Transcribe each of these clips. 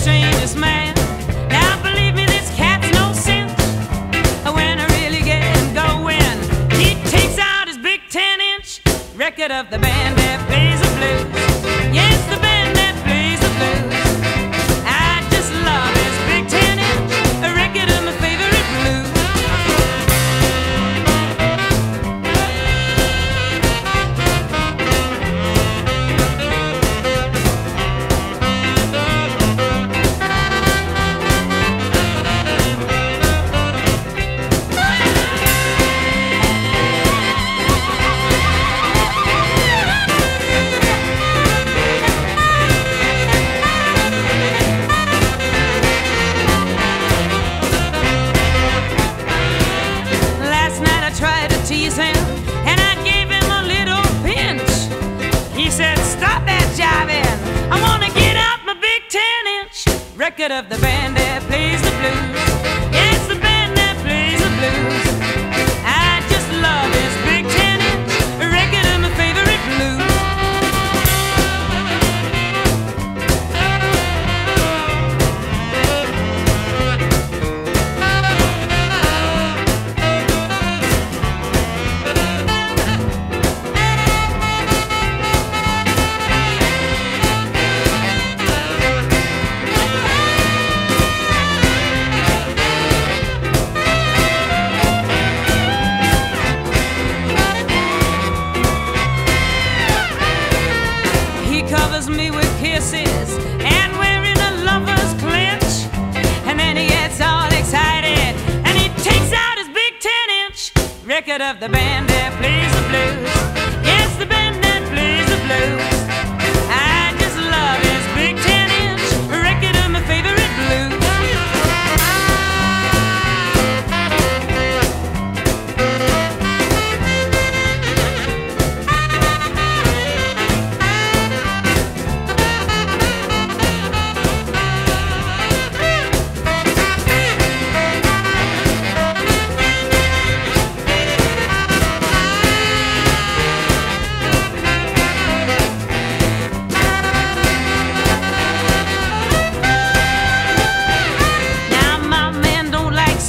strangest man. Now believe me, this cat's no sense. When I really get him he takes out his big 10 inch record of the band record of the band that plays the blues. Covers me with kisses and we're in a lover's clinch. And then he gets all excited and he takes out his big 10 inch record of the band that plays the blues. Yes, the band that plays the blues.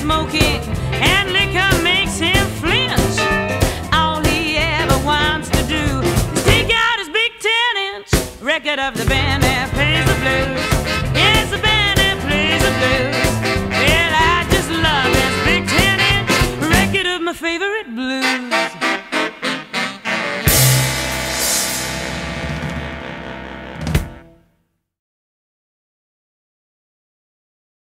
Smoking, and liquor makes him flinch. All he ever wants to do is take out his big 10 inch record of the band that plays the blues. Yes, the band that plays the blues. Well, I just love his big 10 inch record of my favorite blues.